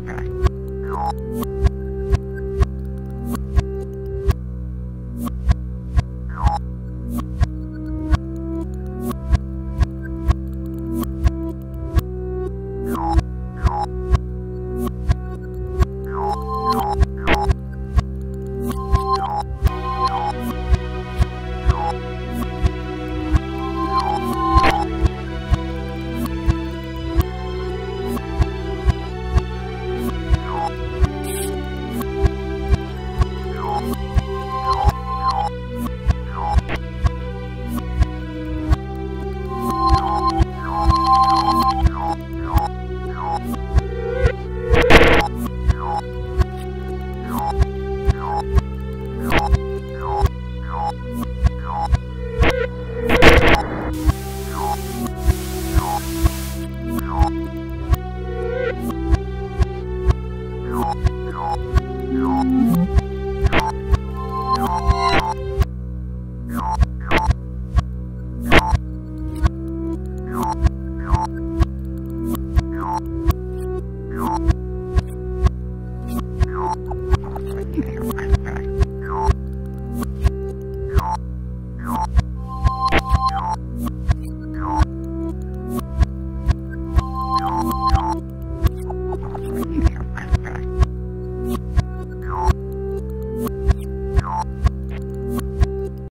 No.